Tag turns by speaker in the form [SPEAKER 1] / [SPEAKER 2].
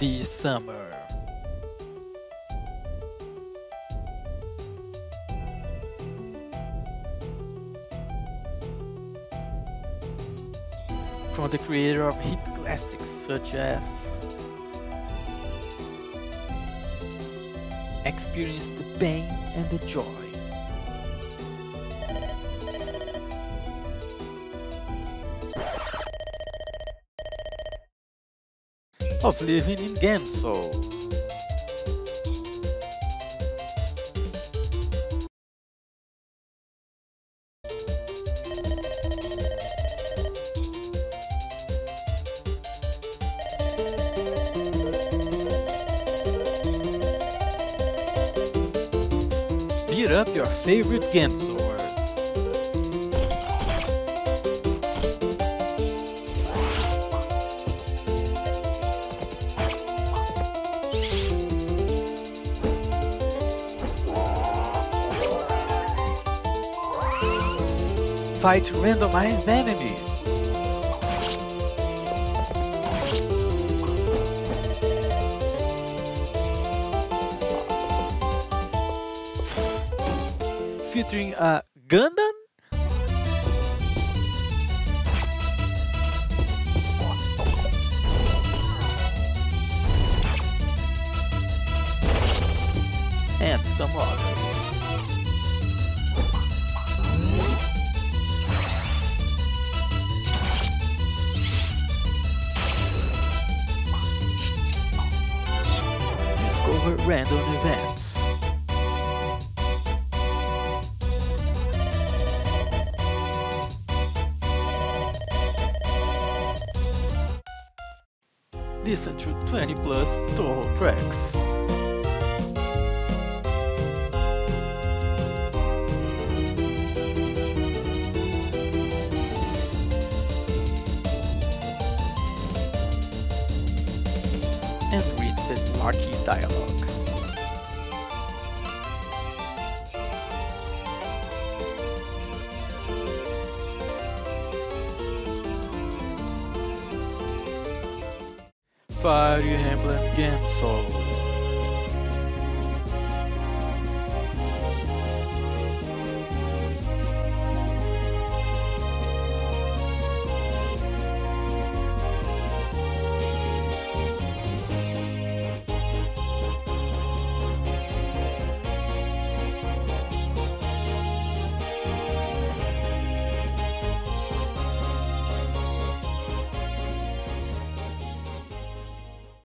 [SPEAKER 1] this summer. From the creator of hit classics such as Experience the pain and the joy. Of living in Gensou. Beat up your favorite Gensouers. Fight randomized enemies. Featuring a Gundam and some others. Discover random events. Listen to 20 plus Touhou tracks. and the dialogue. Fire Emblem Game Soul.